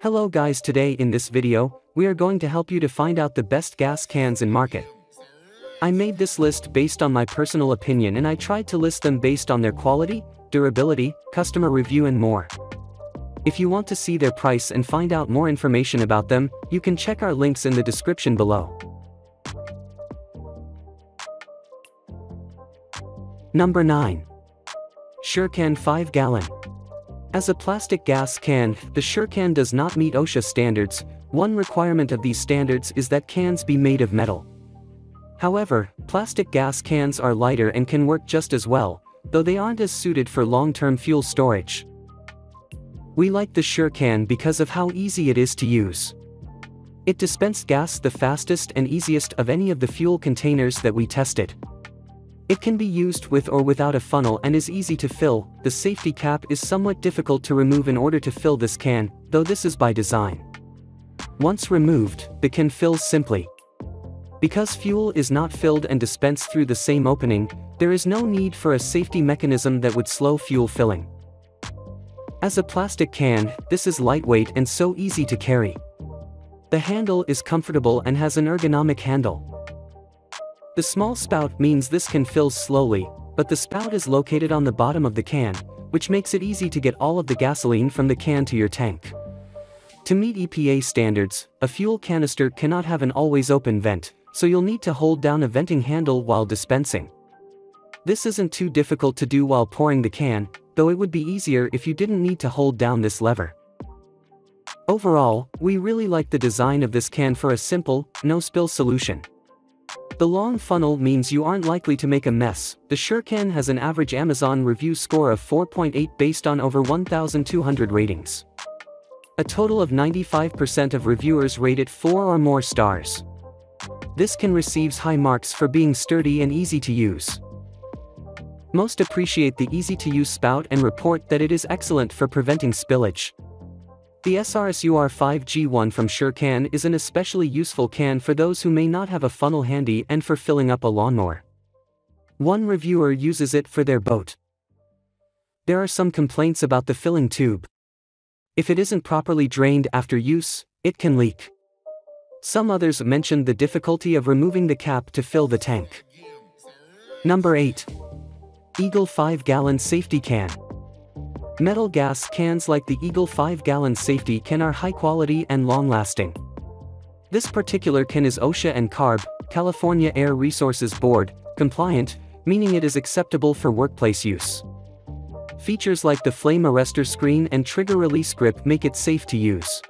Hello guys today in this video, we are going to help you to find out the best gas cans in market. I made this list based on my personal opinion and I tried to list them based on their quality, durability, customer review and more. If you want to see their price and find out more information about them, you can check our links in the description below. Number 9. SureCan 5 Gallon. As a plastic gas can, the SureCan does not meet OSHA standards, one requirement of these standards is that cans be made of metal. However, plastic gas cans are lighter and can work just as well, though they aren't as suited for long-term fuel storage. We like the SureCan because of how easy it is to use. It dispensed gas the fastest and easiest of any of the fuel containers that we tested. It can be used with or without a funnel and is easy to fill, the safety cap is somewhat difficult to remove in order to fill this can, though this is by design. Once removed, the can fills simply. Because fuel is not filled and dispensed through the same opening, there is no need for a safety mechanism that would slow fuel filling. As a plastic can, this is lightweight and so easy to carry. The handle is comfortable and has an ergonomic handle. The small spout means this can fill slowly, but the spout is located on the bottom of the can, which makes it easy to get all of the gasoline from the can to your tank. To meet EPA standards, a fuel canister cannot have an always open vent, so you'll need to hold down a venting handle while dispensing. This isn't too difficult to do while pouring the can, though it would be easier if you didn't need to hold down this lever. Overall, we really like the design of this can for a simple, no-spill solution. The long funnel means you aren't likely to make a mess. The SureCan has an average Amazon review score of 4.8 based on over 1,200 ratings. A total of 95% of reviewers rate it 4 or more stars. This can receives high marks for being sturdy and easy to use. Most appreciate the easy-to-use spout and report that it is excellent for preventing spillage. The SRSUR 5G1 from SureCan is an especially useful can for those who may not have a funnel handy and for filling up a lawnmower. One reviewer uses it for their boat. There are some complaints about the filling tube. If it isn't properly drained after use, it can leak. Some others mentioned the difficulty of removing the cap to fill the tank. Number 8. Eagle 5 Gallon Safety Can. Metal gas cans like the Eagle 5-gallon safety can are high quality and long-lasting. This particular can is OSHA and CARB, California Air Resources Board, compliant, meaning it is acceptable for workplace use. Features like the flame arrestor screen and trigger release grip make it safe to use.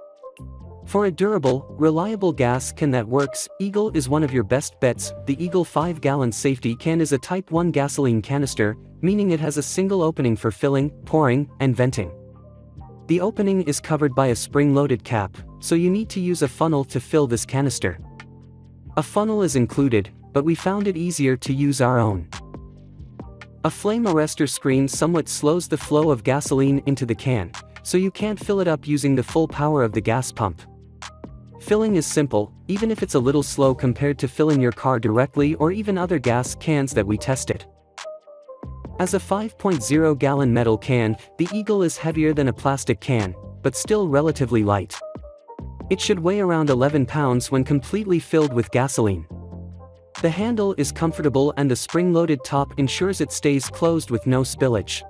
For a durable, reliable gas can that works, Eagle is one of your best bets. The Eagle 5 gallon safety can is a Type 1 gasoline canister, meaning it has a single opening for filling, pouring, and venting. The opening is covered by a spring-loaded cap, so you need to use a funnel to fill this canister. A funnel is included, but we found it easier to use our own. A flame arrestor screen somewhat slows the flow of gasoline into the can, so you can't fill it up using the full power of the gas pump. Filling is simple, even if it's a little slow compared to filling your car directly or even other gas cans that we tested. As a 5.0 gallon metal can, the Eagle is heavier than a plastic can, but still relatively light. It should weigh around 11 pounds when completely filled with gasoline. The handle is comfortable and the spring-loaded top ensures it stays closed with no spillage.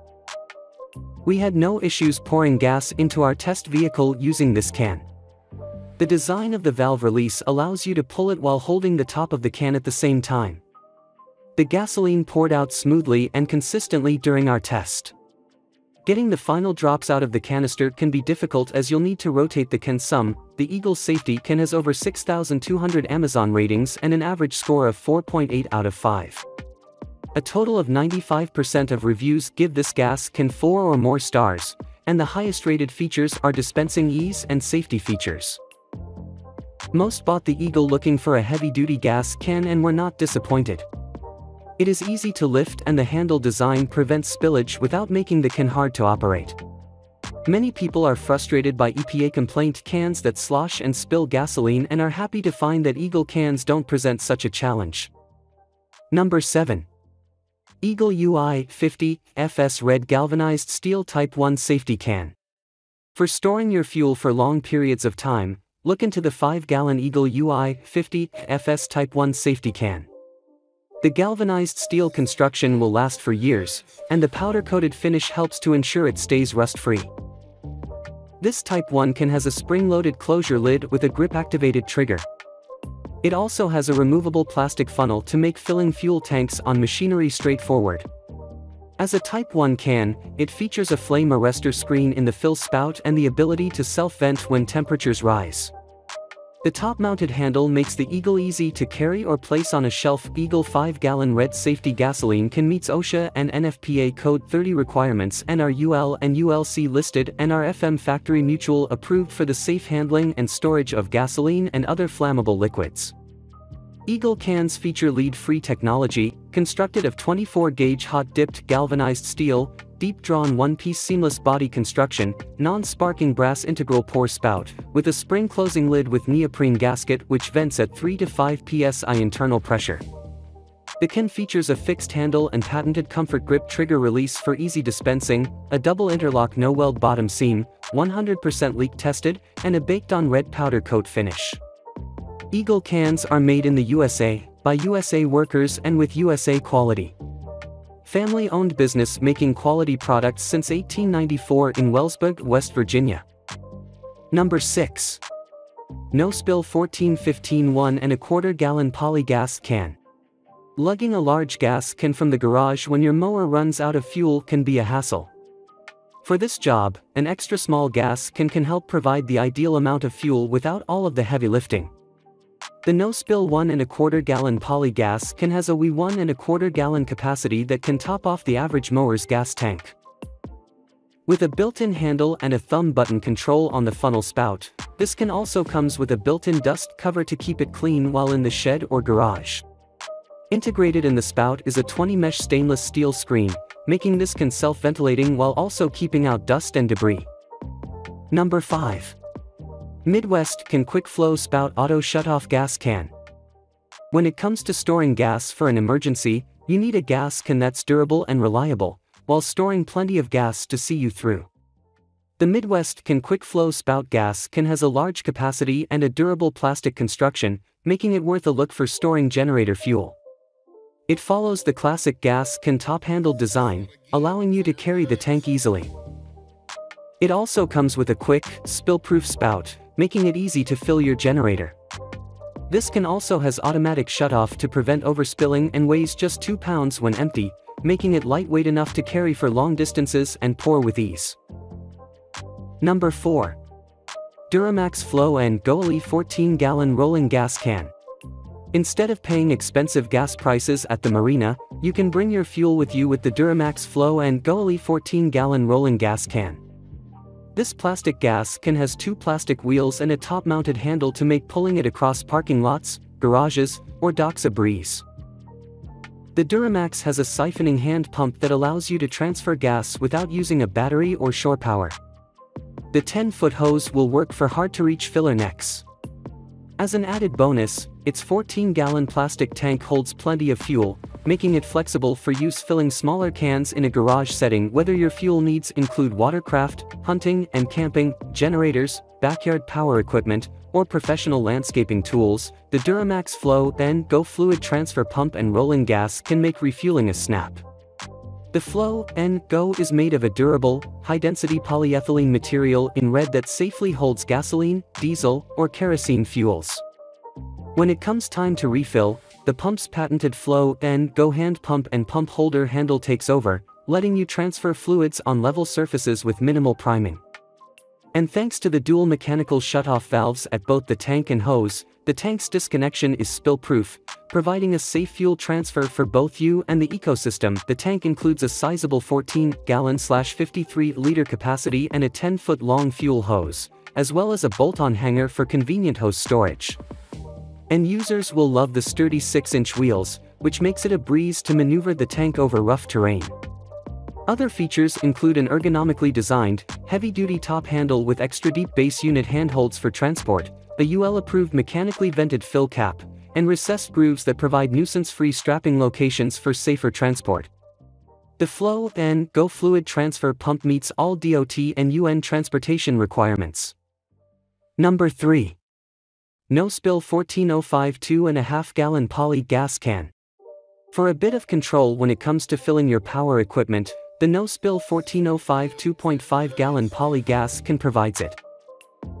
We had no issues pouring gas into our test vehicle using this can. The design of the valve release allows you to pull it while holding the top of the can at the same time. The gasoline poured out smoothly and consistently during our test. Getting the final drops out of the canister can be difficult as you'll need to rotate the can some. The Eagle Safety can has over 6,200 Amazon ratings and an average score of 4.8 out of 5. A total of 95% of reviews give this gas can 4 or more stars, and the highest rated features are dispensing ease and safety features. Most bought the Eagle looking for a heavy-duty gas can and were not disappointed. It is easy to lift and the handle design prevents spillage without making the can hard to operate. Many people are frustrated by EPA complaint cans that slosh and spill gasoline and are happy to find that Eagle cans don't present such a challenge. Number 7. Eagle UI 50 FS Red Galvanized Steel Type 1 Safety Can. For storing your fuel for long periods of time, look into the 5-gallon Eagle UI 50 FS Type 1 safety can. The galvanized steel construction will last for years, and the powder-coated finish helps to ensure it stays rust-free. This Type 1 can has a spring-loaded closure lid with a grip-activated trigger. It also has a removable plastic funnel to make filling fuel tanks on machinery straightforward. As a Type 1 can, it features a flame arrestor screen in the fill spout and the ability to self-vent when temperatures rise. The top-mounted handle makes the Eagle easy to carry or place on a shelf. Eagle 5-gallon red safety gasoline can meets OSHA and NFPA Code 30 requirements and are UL and ULC listed and are FM factory mutual approved for the safe handling and storage of gasoline and other flammable liquids. Eagle cans feature lead-free technology, constructed of 24-gauge hot-dipped galvanized steel, deep-drawn one-piece seamless body construction, non-sparking brass integral pour spout, with a spring-closing lid with neoprene gasket which vents at 3 to 5 psi internal pressure. The can features a fixed handle and patented comfort grip trigger release for easy dispensing, a double interlock no-weld bottom seam, 100% leak tested, and a baked-on red powder coat finish. Eagle cans are made in the USA, by USA workers and with USA quality. Family-owned business making quality products since 1894 in Wellsburg, West Virginia. Number 6. No spill 1415 1 and a quarter gallon poly gas can. Lugging a large gas can from the garage when your mower runs out of fuel can be a hassle. For this job, an extra small gas can can help provide the ideal amount of fuel without all of the heavy lifting. The no-spill 1 and a quarter gallon poly gas can has a wee 1 and a quarter gallon capacity that can top off the average mower's gas tank. With a built-in handle and a thumb button control on the funnel spout, this can also comes with a built-in dust cover to keep it clean while in the shed or garage. Integrated in the spout is a 20 mesh stainless steel screen, making this can self-ventilating while also keeping out dust and debris. Number 5. Midwest can quick flow spout auto shut-off gas can. When it comes to storing gas for an emergency, you need a gas can that's durable and reliable, while storing plenty of gas to see you through. The Midwest can quick flow spout gas can has a large capacity and a durable plastic construction, making it worth a look for storing generator fuel. It follows the classic gas can top handle design, allowing you to carry the tank easily. It also comes with a quick, spill-proof spout, making it easy to fill your generator. This can also has automatic shutoff to prevent overspilling and weighs just 2 pounds when empty, making it lightweight enough to carry for long distances and pour with ease. Number 4. Duramax Flow N Go LE 14-gallon rolling gas can. Instead of paying expensive gas prices at the marina, you can bring your fuel with you with the Duramax Flow N Go LE 14-gallon rolling gas can. This plastic gas can has two plastic wheels and a top-mounted handle to make pulling it across parking lots, garages, or docks a breeze. The Duramax has a siphoning hand pump that allows you to transfer gas without using a battery or shore power. The 10-foot hose will work for hard-to-reach filler necks. As an added bonus, its 14-gallon plastic tank holds plenty of fuel, making it flexible for use filling smaller cans in a garage setting whether your fuel needs include watercraft, hunting and camping, generators, backyard power equipment, or professional landscaping tools, the Duramax Flow N Go fluid transfer pump and rolling gas can make refueling a snap. The Flow N Go is made of a durable, high-density polyethylene material in red that safely holds gasoline, diesel, or kerosene fuels. When it comes time to refill, the pump's patented flow N go hand pump and pump holder handle takes over, letting you transfer fluids on level surfaces with minimal priming. And thanks to the dual mechanical shutoff valves at both the tank and hose, the tank's disconnection is spill-proof, providing a safe fuel transfer for both you and the ecosystem. The tank includes a sizable 14-gallon/53-liter capacity and a 10-foot long fuel hose, as well as a bolt-on hanger for convenient hose storage. And users will love the sturdy 6-inch wheels, which makes it a breeze to maneuver the tank over rough terrain. Other features include an ergonomically designed, heavy-duty top handle with extra-deep base unit handholds for transport, a UL-approved mechanically vented fill cap, and recessed grooves that provide nuisance-free strapping locations for safer transport. The Flow N Go fluid transfer pump meets all DOT and UN transportation requirements. Number 3. No spill 1405 2.5 gallon poly gas can. For a bit of control when it comes to filling your power equipment, the no spill 1405 2.5 gallon poly gas can provides it.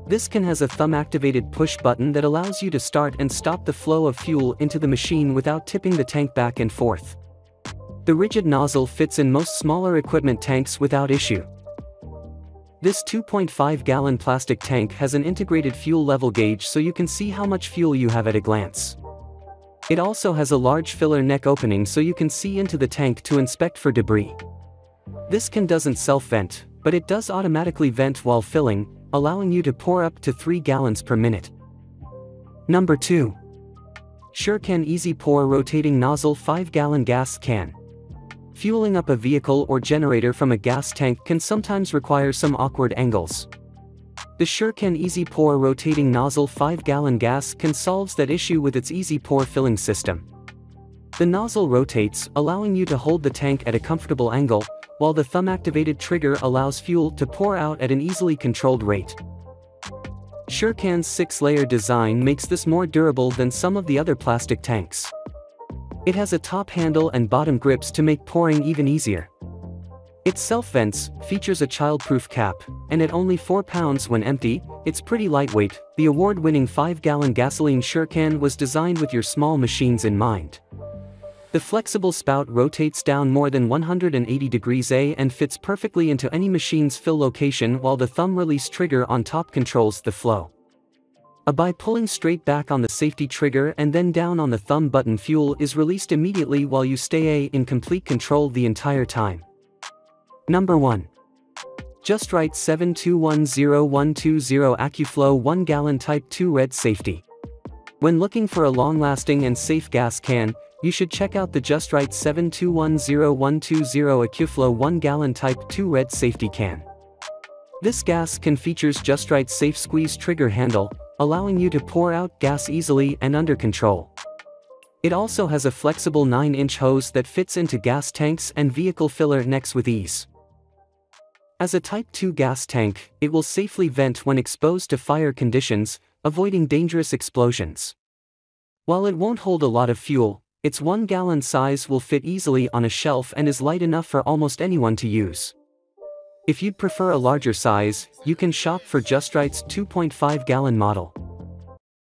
This can has a thumb-activated push button that allows you to start and stop the flow of fuel into the machine without tipping the tank back and forth. The rigid nozzle fits in most smaller equipment tanks without issue. This 2.5 gallon plastic tank has an integrated fuel level gauge so you can see how much fuel you have at a glance. It also has a large filler neck opening so you can see into the tank to inspect for debris. This can doesn't self-vent, but it does automatically vent while filling, allowing you to pour up to 3 gallons per minute. Number 2. SureCan Easy Pour Rotating Nozzle 5 Gallon Gas Can. Fueling up a vehicle or generator from a gas tank can sometimes require some awkward angles. The SureCan Easy Pour Rotating Nozzle 5 Gallon Gas can solves that issue with its Easy Pour filling system. The nozzle rotates, allowing you to hold the tank at a comfortable angle, while the thumb-activated trigger allows fuel to pour out at an easily controlled rate. SureCan's six-layer design makes this more durable than some of the other plastic tanks. It has a top handle and bottom grips to make pouring even easier. Its self-vents features a child-proof cap, and at only 4 pounds when empty, it's pretty lightweight. The award-winning 5-gallon gasoline SureCan was designed with your small machines in mind. The flexible spout rotates down more than 180 degrees A and fits perfectly into any machine's fill location while the thumb release trigger on top controls the flow. A by pulling straight back on the safety trigger and then down on the thumb button fuel is released immediately while you stay A in complete control the entire time. Number 1. Just Right 7210120 AccuFlow 1 gallon Type 2 Red Safety. When looking for a long-lasting and safe gas can, you should check out the Just Right 7210120 AccuFlow 1 gallon Type 2 Red Safety Can. This gas can features Just Right Safe Squeeze trigger handle, allowing you to pour out gas easily and under control. It also has a flexible 9-inch hose that fits into gas tanks and vehicle filler necks with ease. As a Type 2 gas tank, it will safely vent when exposed to fire conditions, avoiding dangerous explosions. While it won't hold a lot of fuel, its 1 gallon size will fit easily on a shelf and is light enough for almost anyone to use. If you'd prefer a larger size, you can shop for Just Right's 2.5 gallon model.